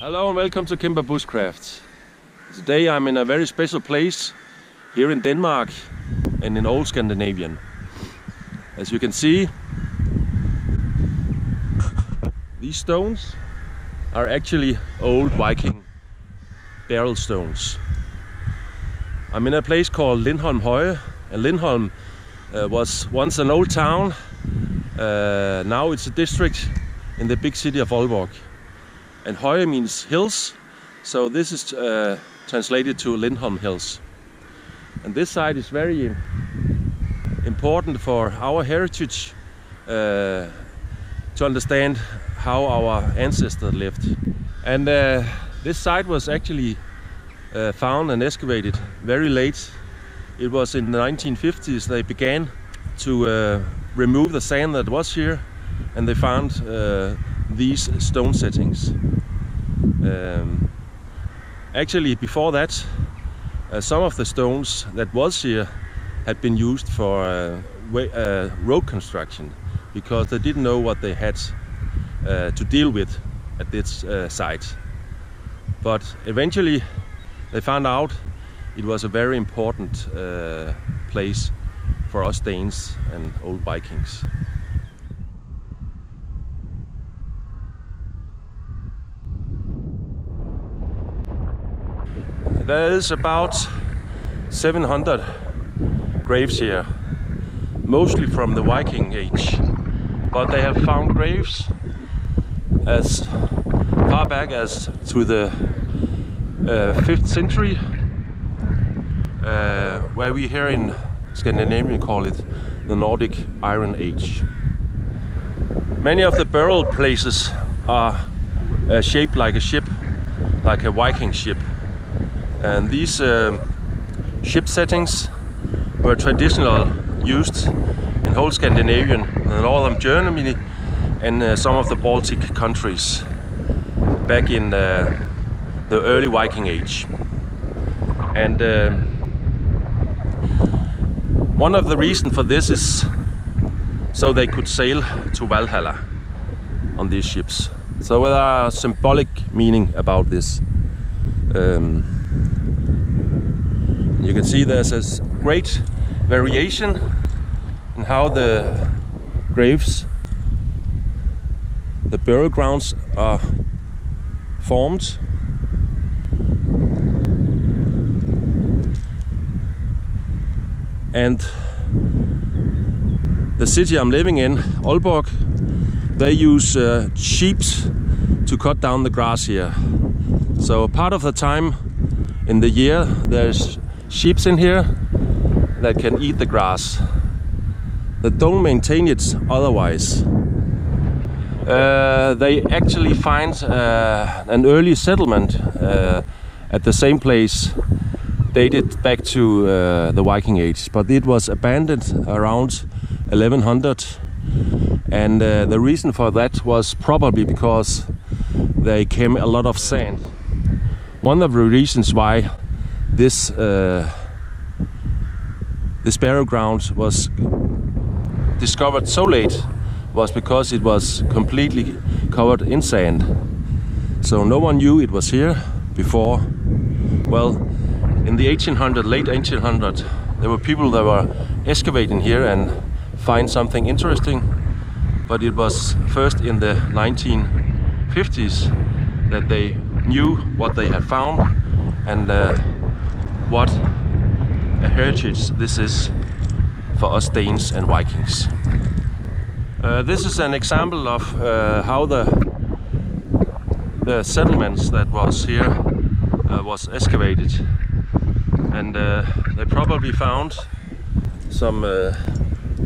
Hello and welcome to Cimbrer Bushcraft. Today I'm in a very special place here in Denmark and in old Scandinavian. As you can see, these stones are actually old Viking barrel stones. I'm in a place called Lindholm Høje and Lindholm uh, was once an old town. Uh, now it's a district in the big city of Aalborg and Høje means hills, so this is uh, translated to Lindholm Hills. And this site is very important for our heritage uh, to understand how our ancestors lived. And uh, this site was actually uh, found and excavated very late. It was in the 1950s they began to uh, remove the sand that was here and they found uh, these stone settings. Um, actually, before that, uh, some of the stones that was here had been used for uh, way, uh, road construction because they didn't know what they had uh, to deal with at this uh, site. But eventually, they found out it was a very important uh, place for us Danes and old Vikings. There is about 700 graves here, mostly from the Viking age. But they have found graves as far back as to the uh, 5th century, uh, where we here in Scandinavia call it the Nordic Iron Age. Many of the burial places are uh, shaped like a ship, like a Viking ship. And these uh, ship settings were traditional used in whole Scandinavian, and all of Germany, and uh, some of the Baltic countries back in uh, the early Viking Age. And uh, one of the reasons for this is so they could sail to Valhalla on these ships. So there are symbolic meaning about this. Um, you can see there's a great variation in how the graves, the burial grounds are formed. And the city I'm living in, Aalborg, they use uh, sheep to cut down the grass here. So part of the time in the year there's sheep in here that can eat the grass that don't maintain it otherwise. Uh, they actually find uh, an early settlement uh, at the same place dated back to uh, the Viking Age, but it was abandoned around 1100. And uh, the reason for that was probably because they came a lot of sand. One of the reasons why this uh, this burial ground was discovered so late was because it was completely covered in sand. So no one knew it was here before. Well, in the 1800, late 1800, there were people that were excavating here and find something interesting. But it was first in the 1950s that they knew what they had found and uh, what a heritage this is for us Danes and Vikings. Uh, this is an example of uh, how the the settlements that was here uh, was excavated and uh, they probably found some uh,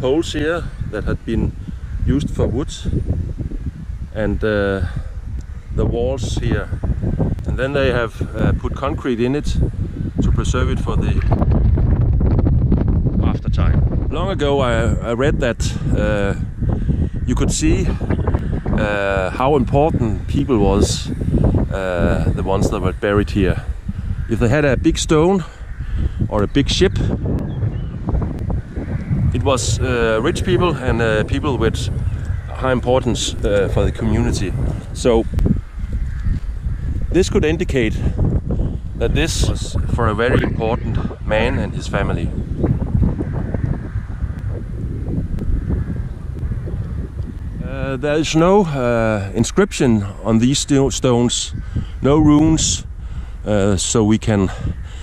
holes here that had been used for wood and uh, the walls here and then they have put concrete in it to preserve it for the after time. Long ago I, I read that uh, you could see uh, how important people was, uh, the ones that were buried here. If they had a big stone or a big ship, it was uh, rich people and uh, people with high importance uh, for the community. So This could indicate that this was for a very important man and his family. Uh, there is no uh, inscription on these sto- stones, no runes, uh, so we can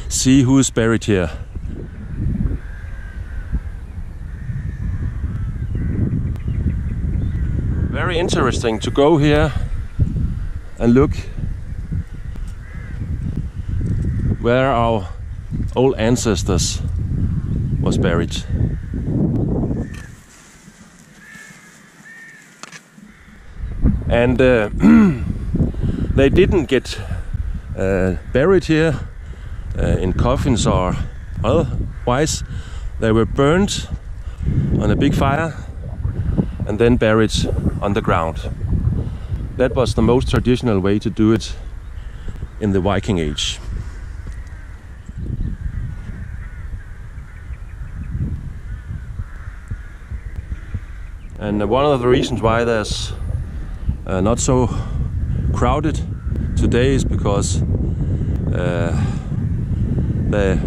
see who is buried here. Very interesting to go here and look where our old ancestors was buried. And uh, they didn't get uh, buried here uh, in coffins or otherwise. They were burned on a big fire and then buried underground. That was the most traditional way to do it in the Viking Age. And one of the reasons why there's uh, not so crowded today is because uh, the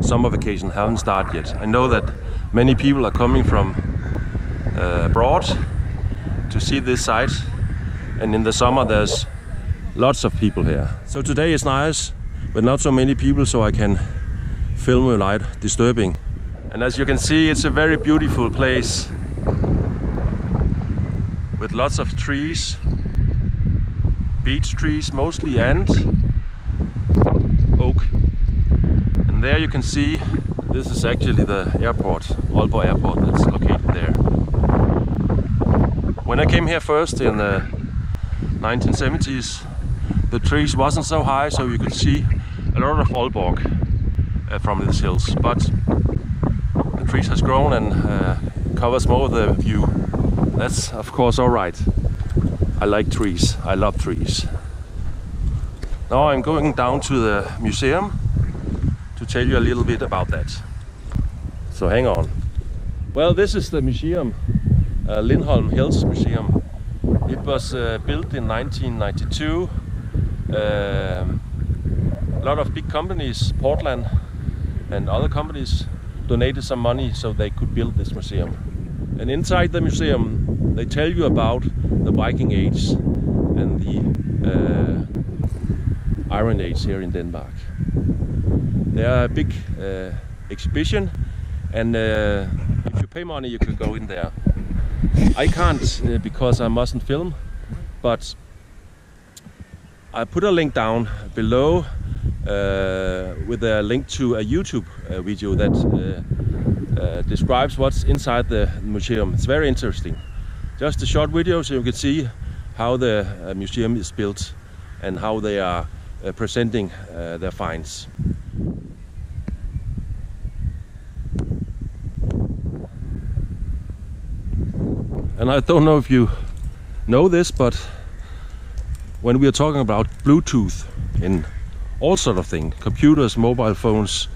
summer vacation haven't started yet. I know that many people are coming from uh, abroad to see this site, and in the summer there's lots of people here. So today is nice, but not so many people, so I can film without disturbing. And as you can see, it's a very beautiful place with lots of trees, beech trees mostly, and oak. And there you can see this is actually the airport, Aalborg Airport, that's located there. When I came here first in the 1970s, the trees wasn't so high, so you could see a lot of Aalborg uh, from these hills. But the trees has grown and uh, covers more of the view. That's of course all right. I like trees. I love trees. Now I'm going down to the museum to tell you a little bit about that. So hang on. Well, this is the museum, uh, Lindholm Hills Museum. It was uh, built in 1992. Um, a lot of big companies, Portland and other companies, donated some money so they could build this museum. And inside the museum, they tell you about the Viking Age and the uh, Iron Age here in Denmark. There are a big uh, exhibition, and uh, if you pay money, you can go in there. I can't uh, because I mustn't film, but I put a link down below uh, with a link to a YouTube uh, video that uh, uh, describes what's inside the museum. It's very interesting. Just a short video so you can see how the uh, museum is built and how they are uh, presenting uh, their finds. And I don't know if you know this, but when we are talking about Bluetooth in all sort of things, computers, mobile phones,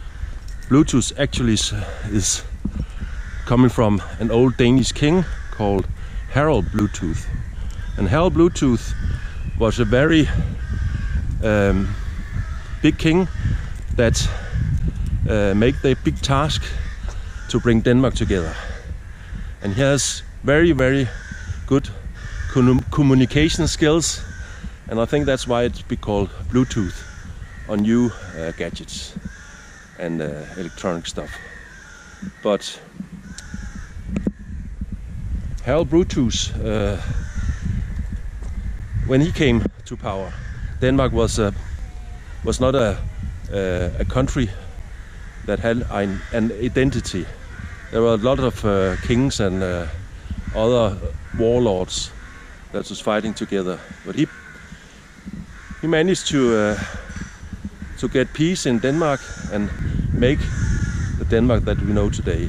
Bluetooth actually is, is coming from an old Danish king called Harald Bluetooth. And Harald Bluetooth was a very um, big king that uh, made the big task to bring Denmark together. And he has very, very good commu- communication skills, and I think that's why it's be called Bluetooth on new uh, gadgets and uh, electronic stuff. But Harald Bluetooth, uh, when he came to power, Denmark was a, was not a, a, country that had an, an identity. There were a lot of uh, kings and uh, other warlords that was fighting together. But he he managed to uh, to get peace in Denmark and make the Denmark that we know today.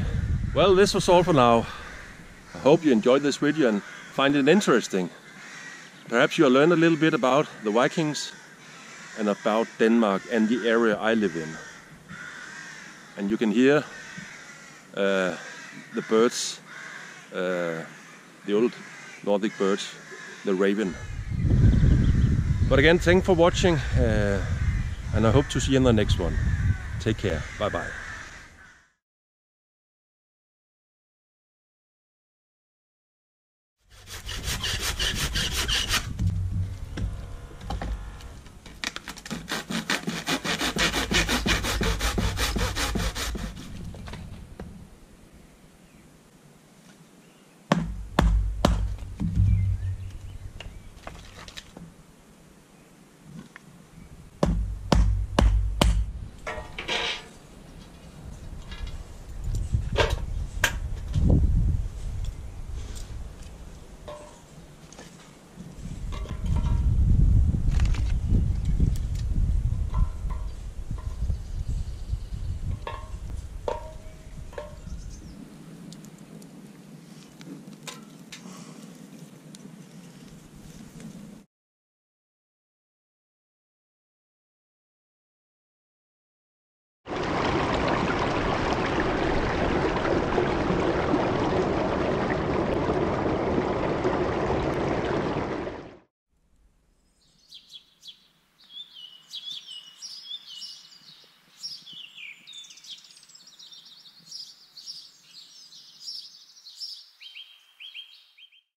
Well, this was all for now. I hope you enjoyed this video and find it interesting. Perhaps you'll learn a little bit about the Vikings and about Denmark and the area I live in. And you can hear uh, the birds uh, the old Nordic birds, the raven. But again, thanks for watching, uh, and I hope to see you in the next one. Take care. Bye bye.